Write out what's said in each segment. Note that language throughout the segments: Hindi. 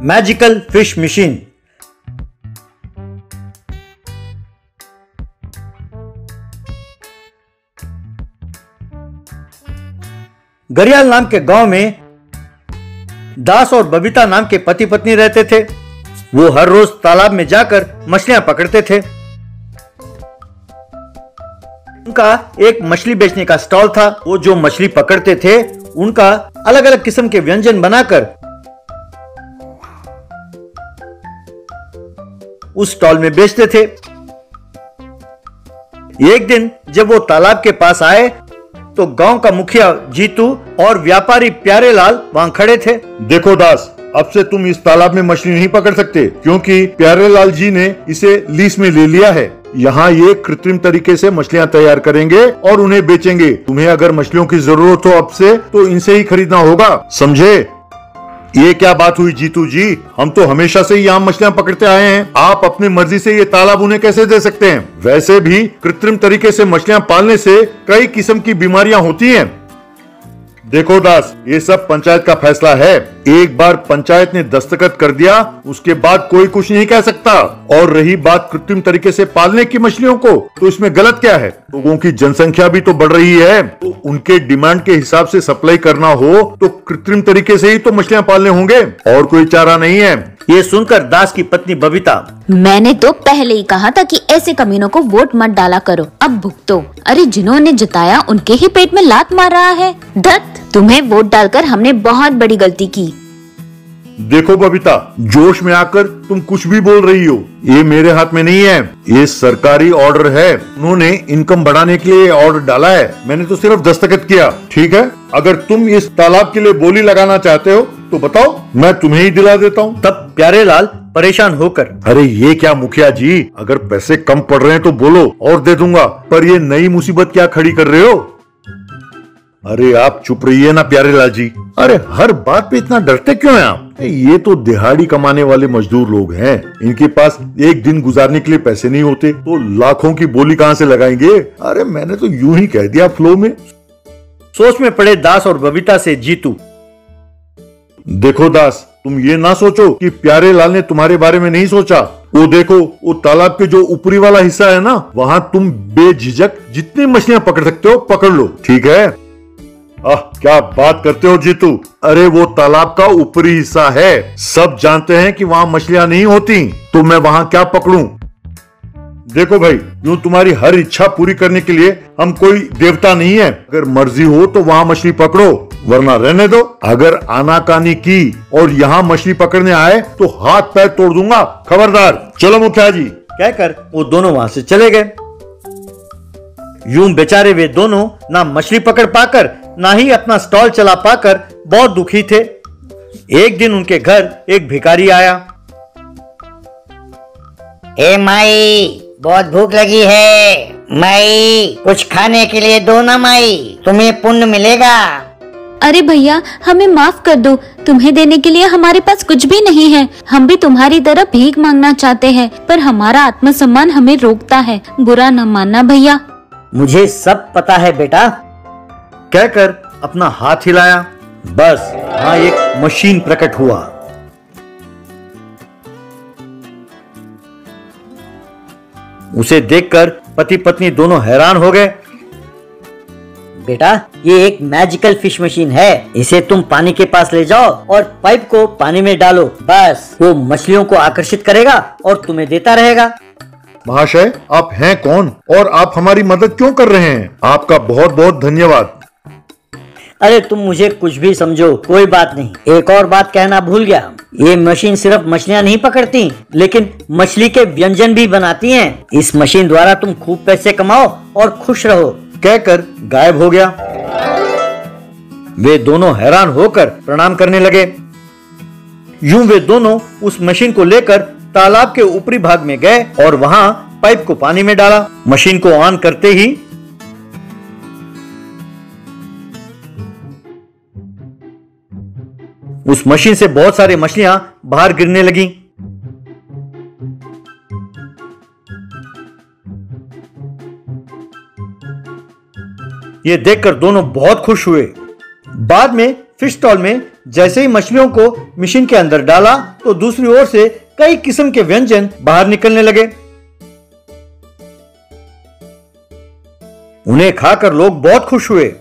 मैजिकल फ़िश मशीन गरियाल नाम के गाँव में दास और बबीता नाम के पति पत्नी रहते थे। वो हर रोज तालाब में जाकर मछलियाँ पकड़ते थे। उनका एक मछली बेचने का स्टॉल था। वो जो मछली पकड़ते थे, उनका अलग अलग किस्म के व्यंजन बनाकर उस स्टॉल में बेचते थे। एक दिन जब वो तालाब के पास आए तो गाँव का मुखिया जीतू और व्यापारी प्यारेलाल वहाँ खड़े थे। देखो दास, अब से तुम इस तालाब में मछली नहीं पकड़ सकते, क्योंकि प्यारेलाल जी ने इसे लीज में ले लिया है। यहाँ ये कृत्रिम तरीके से मछलियाँ तैयार करेंगे और उन्हें बेचेंगे। तुम्हें अगर मछलियों की ज़रूरत हो अब से तो इनसे ही खरीदना होगा। समझे? ये क्या बात हुई जीतू जी? हम तो हमेशा से ही आम मछलियाँ पकड़ते आए हैं। आप अपनी मर्ज़ी से ये तालाब उन्हें कैसे दे सकते हैं? वैसे भी कृत्रिम तरीके से मछलियाँ पालने से कई किस्म की बीमारियाँ होती हैं। देखो दास, ये सब पंचायत का फैसला है। एक बार पंचायत ने दस्तखत कर दिया, उसके बाद कोई कुछ नहीं कह सकता। और रही बात कृत्रिम तरीके से पालने की मछलियों को तो इसमें गलत क्या है? लोगों की जनसंख्या भी तो बढ़ रही है। तो उनके डिमांड के हिसाब से सप्लाई करना हो तो कृत्रिम तरीके से ही तो मछलियाँ पालने होंगे। और कोई चारा नहीं है। ये सुनकर दास की पत्नी बबीता। मैंने तो पहले ही कहा था कि ऐसे कमीनों को वोट मत डाला करो। अब भुगतो। अरे जिन्होंने जिताया उनके ही पेट में लात मार रहा है। दत्त तुम्हें वोट डालकर हमने बहुत बड़ी गलती की। देखो बबीता जोश में आकर तुम कुछ भी बोल रही हो। ये मेरे हाथ में नहीं है। ये सरकारी ऑर्डर है। उन्होंने इनकम बढ़ाने के लिए ऑर्डर डाला है। मैंने तो सिर्फ़ दस्तखत किया। ठीक है? अगर तुम इस तालाब के लिए बोली लगाना चाहते हो तो बताओ मैं तुम्हें ही दिला देता हूँ। तब प्यारे लाल परेशान होकर अरे ये क्या मुखिया जी? अगर पैसे कम पड़ रहे हैं तो बोलो और दे दूँगा। पर ये नई मुसीबत क्या खड़ी कर रहे हो? अरे आप चुप रहिए ना प्यारे लाल जी। अरे हर बात पे इतना डरते क्यों हैं आप? ये तो दिहाड़ी कमाने वाले मजदूर लोग हैं। इनके पास एक दिन गुजारने के लिए पैसे नहीं होते तो लाखों की बोली कहाँ से लगाएँगे? अरे मैंने तो यूँ ही कह दिया फ्लो में। सोच में पड़े दास और बबीता से जीतू। देखो दास, तुम ये ना सोचो कि प्यारे लाल ने तुम्हारे बारे में नहीं सोचा। वो देखो, वो तालाब के जो ऊपरी वाला हिस्सा है ना, वहाँ तुम बेझिझक जितनी मछलियाँ पकड़ सकते हो, पकड़ लो। ठीक है? आह, क्या बात करते हो जीतू। अरे, वो तालाब का ऊपरी हिस्सा है। सब जानते हैं कि वहाँ मछलियाँ नहीं होती। तो मैं वहाँ क्या पकड़ूं? देखो भाई यूँ तुम्हारी हर इच्छा पूरी करने के लिए हम कोई देवता नहीं है। अगर मर्ज़ी हो तो वहाँ मछली पकड़ो वरना रहने दो। अगर आनाकानी की और यहाँ मछली पकड़ने आए तो हाथ पैर तोड़ दूँगा। खबरदार। चलो मुखिया जी। कहकर वो दोनों वहाँ से चले गए। यूँ बेचारे वे दोनों ना मछली पकड़ पाकर ना ही अपना स्टॉल चला पाकर बहुत दुखी थे। एक दिन उनके घर एक भिखारी आया। ए माई बहुत भूख लगी है। मई कुछ खाने के लिए दो ना मई। तुम्हें पुण्य मिलेगा। अरे भैया हमें माफ़ कर दो। तुम्हें देने के लिए हमारे पास कुछ भी नहीं है। हम भी तुम्हारी तरह भीख मांगना चाहते हैं पर हमारा आत्मसम्मान हमें रोकता है। बुरा न मानना भैया। मुझे सब पता है बेटा। कहकर अपना हाथ हिलाया। बस हाँ एक मशीन प्रकट हुआ। उसे देखकर पति पत्नी दोनों हैरान हो गए। बेटा ये एक मैजिकल फ़िश मशीन है। इसे तुम पानी के पास ले जाओ और पाइप को पानी में डालो। बस वो मछलियों को आकर्षित करेगा और तुम्हें देता रहेगा। महाशय आप हैं कौन और आप हमारी मदद क्यों कर रहे हैं? आपका बहुत बहुत धन्यवाद। अरे तुम मुझे कुछ भी समझो, कोई बात नहीं। एक और बात कहना भूल गया ये मशीन सिर्फ़ मछलियाँ नहीं पकड़ती, लेकिन मछली के व्यंजन भी बनाती हैं। इस मशीन द्वारा तुम खूब पैसे कमाओ और खुश रहो। कहकर गायब हो गया। वे दोनों हैरान होकर प्रणाम करने लगे। यूँ वे दोनों उस मशीन को लेकर तालाब के ऊपरी भाग में गए और वहाँ पाइप को पानी में डाला। मशीन को ऑन करते ही उस मशीन से बहुत सारी मछलियाँ बाहर गिरने लगी। ये देखकर दोनों बहुत खुश हुए। बाद में फ़िश स्टॉल में जैसे ही मछलियों को मशीन के अंदर डाला तो दूसरी ओर से कई किस्म के व्यंजन बाहर निकलने लगे। उन्हें खाकर लोग बहुत खुश हुए।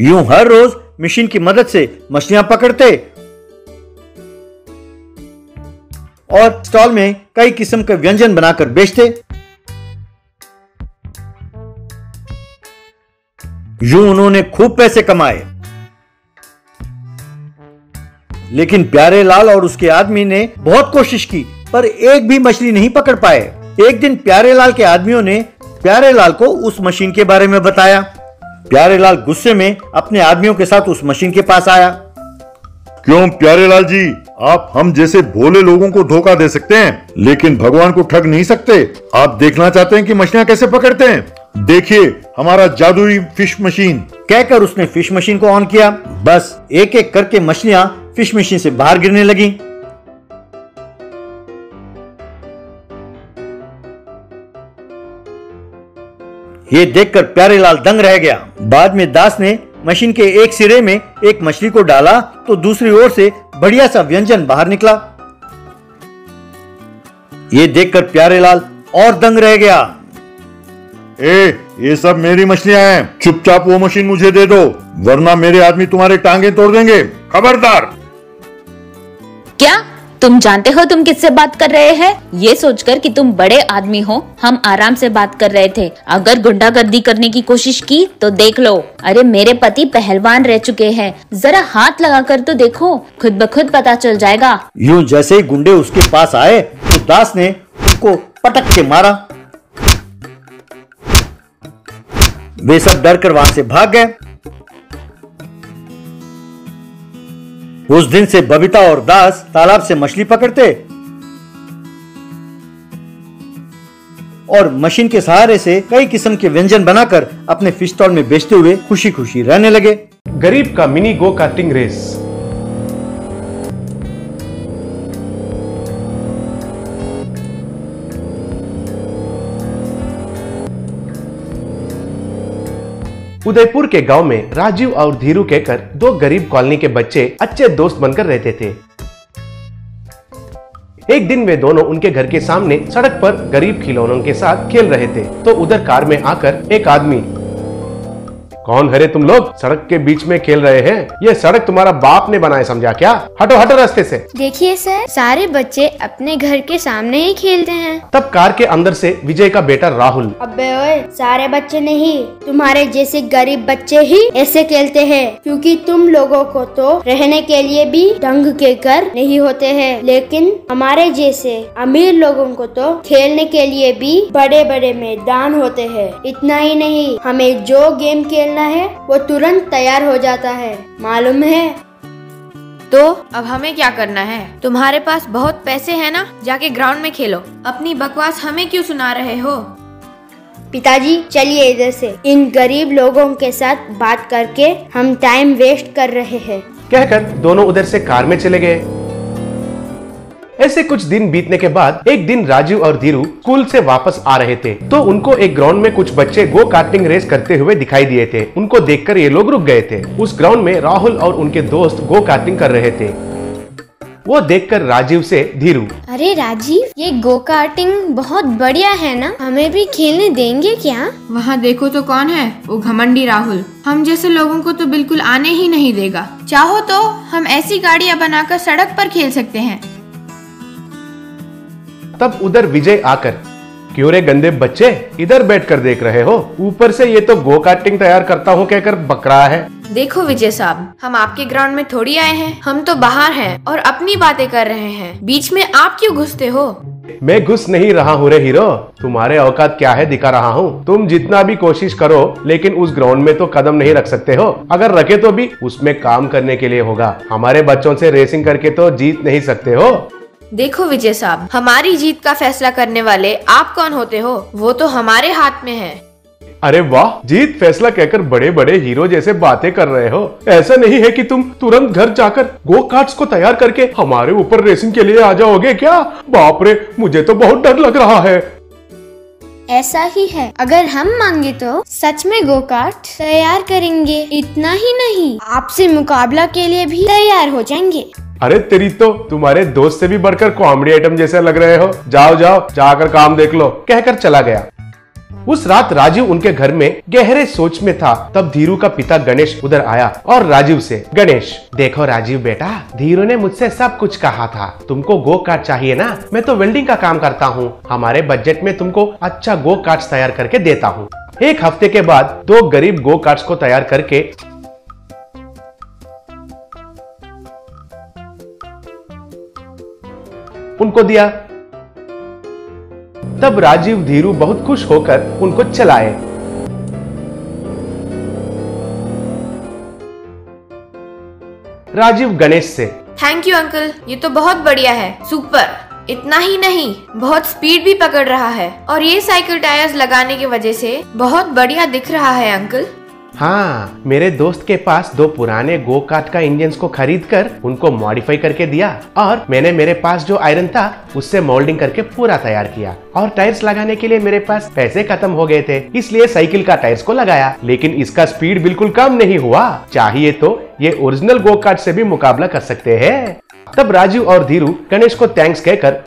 यूँ हर रोज मशीन की मदद से मछलियाँ पकड़ते। और स्टॉल में कई किस्म के व्यंजन बनाकर बेचते। यूँ उन्होंने खूब पैसे कमाए। लेकिन प्यारे लाल और उसके आदमी ने बहुत कोशिश की, पर एक भी मछली नहीं पकड़ पाए। एक दिन प्यारे लाल के आदमियों ने प्यारे लाल को उस मशीन के बारे में बताया। प्यारे लाल गुस्से में अपने आदमियों के साथ उस मशीन के पास आया। क्यों प्यारे लाल जी? आप हम जैसे भोले लोगों को धोखा दे सकते हैं लेकिन भगवान को ठग नहीं सकते। आप देखना चाहते हैं कि मछलियाँ कैसे पकड़ते हैं? देखिए हमारा जादुई फ़िश मशीन। कहकर उसने फ़िश मशीन को ऑन किया। बस एक एक करके मछलियाँ फ़िश मशीन से बाहर गिरने लगी। ये देखकर प्यारे लाल दंग रह गया। बाद में दास ने मशीन के एक सिरे में एक मछली को डाला तो दूसरी ओर से बढ़िया सा व्यंजन बाहर निकला। ये देखकर प्यारे लाल और दंग रह गया। ए ये सब मेरी मछलियाँ हैं। चुपचाप वो मशीन मुझे दे दो वरना मेरे आदमी तुम्हारे टांगे तोड़ देंगे। खबरदार। क्या? तुम जानते हो तुम किससे बात कर रहे हैं? ये सोचकर कि तुम बड़े आदमी हो, हम आराम से बात कर रहे थे। अगर गुंडागर्दी करने की कोशिश की तो देख लो। अरे, मेरे पति पहलवान रह चुके हैं। जरा हाथ लगाकर तो देखो, खुद ब खुद पता चल जाएगा। यूँ जैसे ही गुंडे उसके पास आए तो दास ने उनको पटक के मारा। वे सब डर कर वहाँ से भाग गए। उस दिन से बबीता और दास तालाब से मछली पकड़ते और मशीन के सहारे से कई किस्म के व्यंजन बनाकर अपने फ़िश स्टॉल में बेचते हुए खुशी खुशी रहने लगे। गरीब का mini go karting race. Udaipur के गाँव में राजीव और धीरू कहकर दो गरीब कॉलोनी के बच्चे अच्छे दोस्त बनकर रहते थे। एक दिन वे दोनों उनके घर के सामने सड़क पर गरीब खिलौनों के साथ खेल रहे थे। तो उधर कार में आकर एक आदमी कौन हरे तुम लोग? सड़क के बीच में खेल रहे हैं। ये सड़क तुम्हारा बाप ने बनाया समझा क्या? हटो हटो रास्ते से। देखिए सर सारे बच्चे अपने घर के सामने ही खेलते हैं। तब कार के अंदर से विजय का बेटा राहुल। अबे ओए सारे बच्चे नहीं तुम्हारे जैसे गरीब बच्चे ही ऐसे खेलते हैं। क्योंकि तुम लोगों को तो रहने के लिए भी ढंग के घर नहीं होते हैं। लेकिन हमारे जैसे अमीर लोगों को तो खेलने के लिए भी बड़े बड़े मैदान होते हैं। इतना ही नहीं हमें जो गेम खेलना है वो तुरंत तैयार हो जाता है। मालूम है? तो? अब हमें क्या करना है? तुम्हारे पास बहुत पैसे हैं ना? जाके ग्राउंड में खेलो। अपनी बकवास हमें क्यों सुना रहे हो? पिताजी चलिए इधर से। इन गरीब लोगों के साथ बात करके हम टाइम वेस्ट कर रहे हैं। कहकर दोनों उधर से कार में चले गए। ऐसे कुछ दिन बीतने के बाद एक दिन राजीव और धीरू स्कूल से वापस आ रहे थे। तो उनको एक ग्राउंड में कुछ बच्चे गो कार्टिंग रेस करते हुए दिखाई दिए थे। उनको देखकर ये लोग रुक गए थे। उस ग्राउंड में राहुल और उनके दोस्त गो कार्टिंग कर रहे थे। वो देखकर राजीव से धीरू अरे राजीव ये गो कार्टिंग बहुत बढ़िया है ना? हमें भी खेलने देंगे क्या? वहाँ देखो तो कौन है? वो घमंडी राहुल। हम जैसे लोगों को तो बिल्कुल आने ही नहीं देगा। चाहो तो हम ऐसी गाड़ियाँ बनाकर सड़क पर खेल सकते हैं। तब उधर विजय आकर क्यों रे गंदे बच्चे? इधर बैठकर देख रहे हो। ऊपर से ये तो गो कार्टिंग तैयार करता हूँ कहकर बकरा है। देखो विजय साहब हम आपके ग्राउंड में थोड़ी आए हैं। हम तो बाहर हैं और अपनी बातें कर रहे हैं। बीच में आप क्यों घुसते हो? मैं घुस नहीं रहा हूँ रे हीरो। तुम्हारे औकात क्या है दिखा रहा हूँ। तुम जितना भी कोशिश करो लेकिन उस ग्राउंड में तो कदम नहीं रख सकते हो। अगर रखे तो भी उसमें काम करने के लिए होगा। हमारे बच्चों से रेसिंग करके तो जीत नहीं सकते हो। देखो विजय साहब हमारी जीत का फैसला करने वाले आप कौन होते हो? वो तो हमारे हाथ में है। अरे वाह जीत फैसला कहकर बड़े बड़े हीरो जैसे बातें कर रहे हो। ऐसा नहीं है कि तुम तुरंत घर जाकर गो कार्ट्स को तैयार करके हमारे ऊपर रेसिंग के लिए आ जाओगे क्या? बाप रे मुझे तो बहुत डर लग रहा है। ऐसा ही है। अगर हम मांगे तो सच में गो कार्ट तैयार करेंगे। इतना ही नहीं आपसे मुकाबला के लिए भी तैयार हो जाएँगे। अरे तेरी तो तुम्हारे दोस्त से भी बढ़कर कॉमेडी आइटम जैसे लग रहे हो। जाओ जाओ, जाकर काम देख लो, कहकर चला गया। उस रात राजीव उनके घर में गहरे सोच में था। तब धीरू का पिता गणेश उधर आया और राजीव से, गणेश, देखो राजीव बेटा, धीरू ने मुझसे सब कुछ कहा था। तुमको गो कार्ड चाहिए ना? मैं तो वेल्डिंग का काम करता हूँ। हमारे बजट में तुमको अच्छा गो कार्ड तैयार करके देता हूँ। एक हफ़्ते के बाद दो गरीब गो कार्ड्स को तैयार करके उनको दिया। तब राजीव धीरू बहुत खुश होकर उनको चलाए। राजीव गणेश से। थैंक यू अंकल ये तो बहुत बढ़िया है। सुपर इतना ही नहीं, बहुत स्पीड भी पकड़ रहा है। और ये साइकिल टायर्स लगाने की वजह से बहुत बढ़िया दिख रहा है अंकल हाँ मेरे दोस्त के पास दो पुराने गो कार्ट का इंजन को खरीद कर उनको मॉडिफाई करके दिया और मैंने मेरे पास जो आयरन था, उससे मोल्डिंग करके पूरा तैयार किया। और टायर्स लगाने के लिए मेरे पास पैसे खत्म हो गए थे, इसलिए साइकिल का टायर्स को लगाया। लेकिन इसका स्पीड बिल्कुल कम नहीं हुआ। चाहिए तो ये ओरिजिनल गो कार्ट से भी मुकाबला कर सकते हैं। तब राजू और धीरू गणेश को थैंक्स कहकर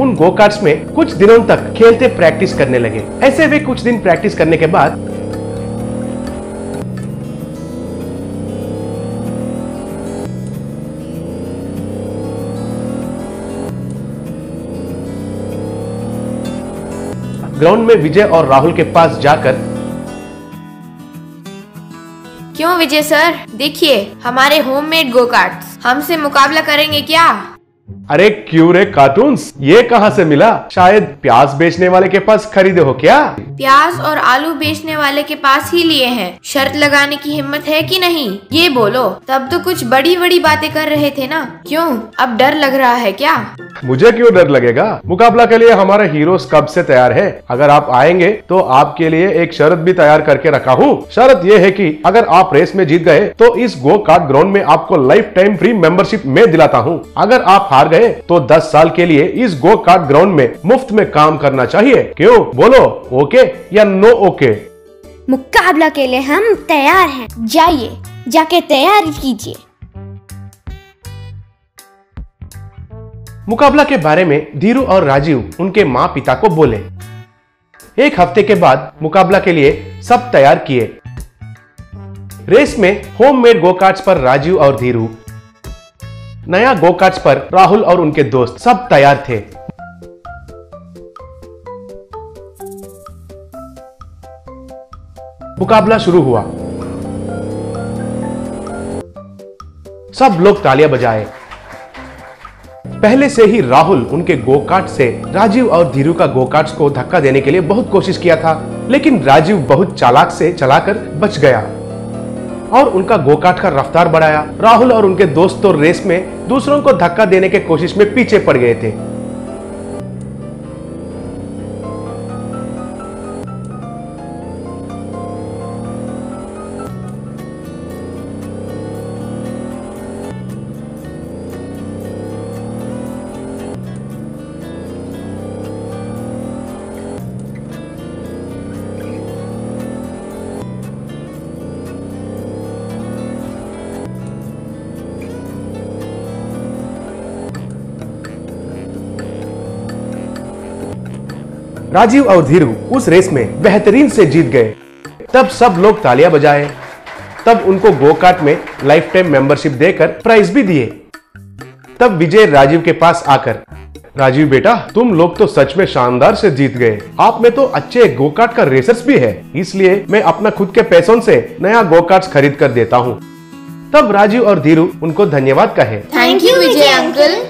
उन गो कार्ट्स में कुछ दिनों तक खेलते प्रैक्टिस करने लगे। ऐसे वे कुछ दिन प्रैक्टिस करने के बाद ग्राउंड में विजय और राहुल के पास जाकर क्यों विजय सर? देखिए, हमारे होममेड गो कार्ट्स हमसे मुकाबला करेंगे क्या? अरे क्यों रे कार्टून्स ये कहाँ से मिला? शायद प्याज बेचने वाले के पास खरीदे हो क्या? प्याज और आलू बेचने वाले के पास ही लिए हैं। शर्त लगाने की हिम्मत है कि नहीं? ये बोलो। तब तो कुछ बड़ी बड़ी बातें कर रहे थे ना? क्यों? अब डर लग रहा है क्या? मुझे क्यों डर लगेगा? मुकाबला के लिए हमारा हीरो कब से तैयार है? अगर आप आएँगे तो आपके लिए एक शर्त भी तैयार करके रखा हूँ। शर्त ये है कि अगर आप रेस में जीत गए तो इस गो कार्ट ग्राउंड में आपको लाइफ टाइम फ्री मेंबरशिप में दिलाता हूँ। अगर आप हार गए तो 10 साल के लिए इस गो कार्ट ग्राउंड में मुफ़्त में काम करना चाहिए। क्यों? बोलो ओके या नो ओके? मुकाबला के लिए हम तैयार हैं। जाइए जाके तैयारी कीजिए। मुकाबला के बारे में धीरू और राजीव उनके माँ पिता को बोले। एक हफ़्ते के बाद मुकाबला के लिए सब तैयार किए। रेस में होममेड गो कार्ट्स पर राजीव और धीरू नया गो कार्ट्स पर राहुल और उनके दोस्त सब तैयार थे। मुकाबला शुरू हुआ। सब लोग तालियाँ बजाए। पहले से ही राहुल उनके गोकाट से राजीव और धीरू का गोकाट को धक्का देने के लिए बहुत कोशिश किया था, लेकिन राजीव बहुत चालाक से चलाकर बच गया। और उनका गोकाट का रफ्तार बढ़ाया। राहुल और उनके दोस्त तो रेस में दूसरों को धक्का देने के कोशिश में पीछे पड़ गए थे। राजीव और धीरू उस रेस में बेहतरीन से जीत गए। तब सब लोग तालियाँ बजाए। तब उनको गो कार्ट में लाइफ टाइम मेंबरशिप देकर प्राइज भी दिए। तब विजय राजीव के पास आकर, राजीव बेटा, तुम लोग तो सच में शानदार से जीत गए। आप में तो अच्छे गो कार्ट का रेसर्स भी है। इसलिए मैं अपना खुद के पैसों से नया गो कार्ट खरीद कर देता हूँ। तब राजीव और धीरू उनको धन्यवाद कहे। Thank you Vijay uncle.